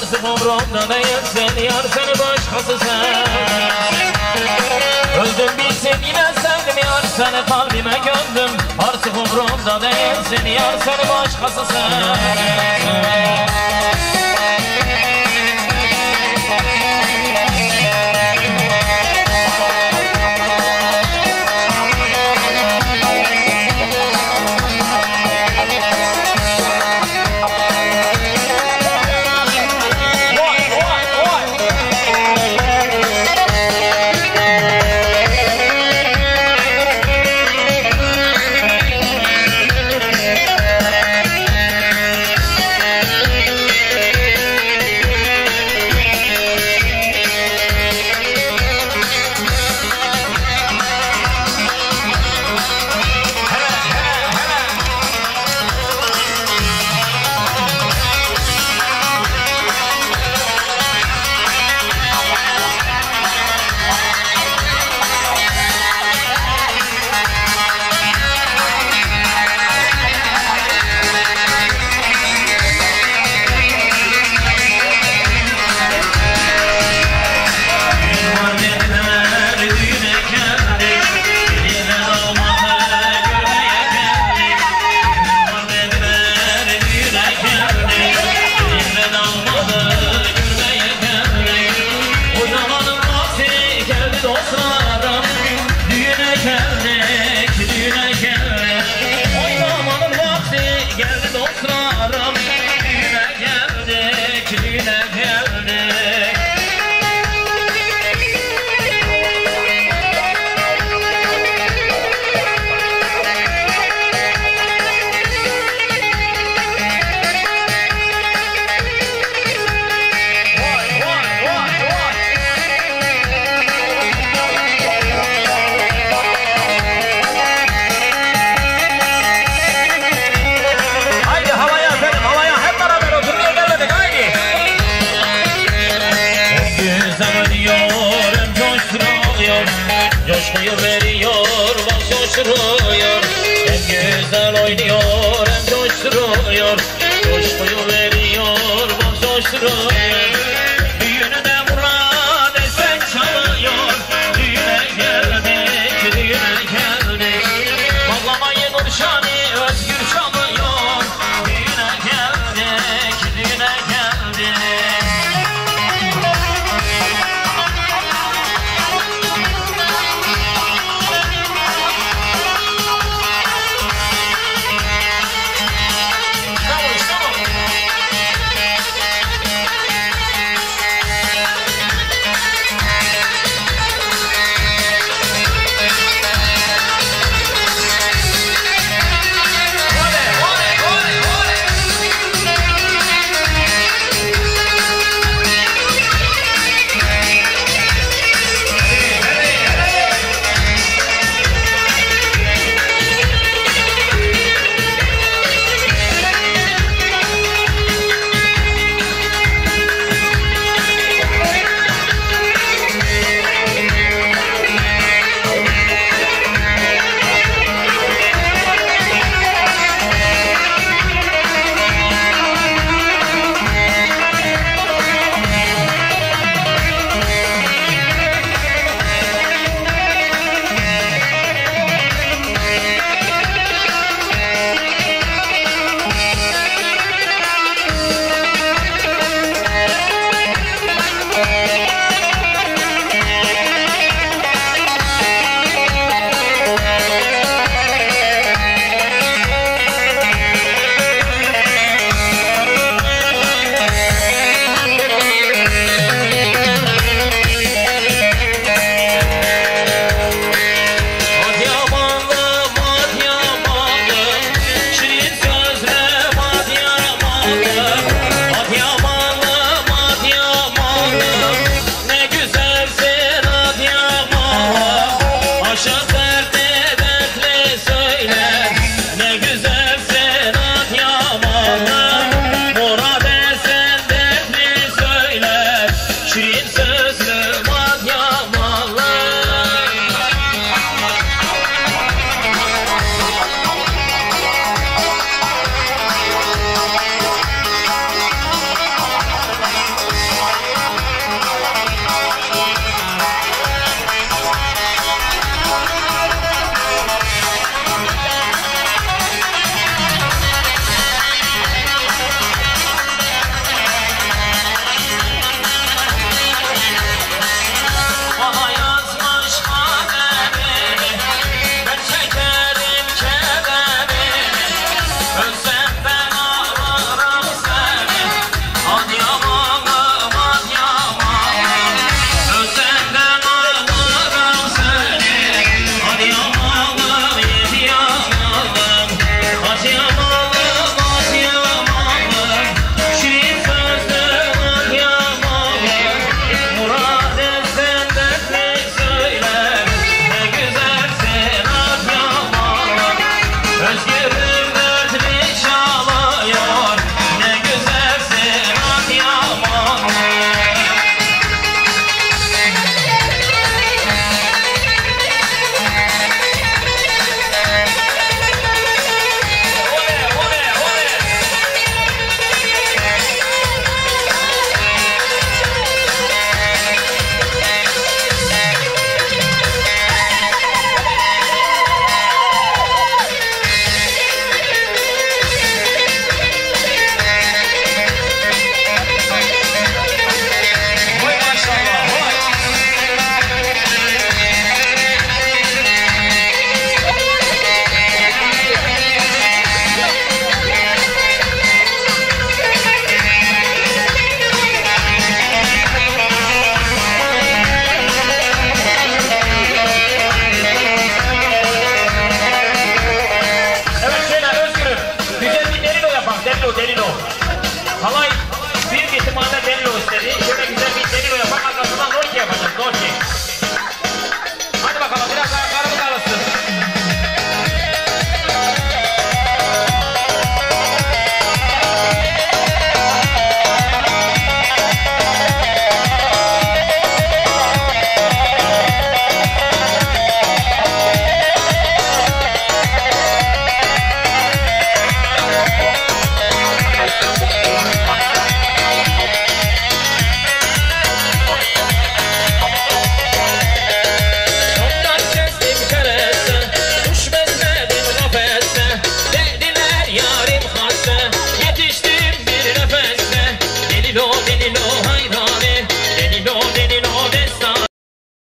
gömdüm Artık umurumda değilsin yar seni başkası sen. Öldüm bir sevgine sevdim yar seni kalbime gömdüm. Artık umurumda değilsin yar seni başkası sen बढ़ियो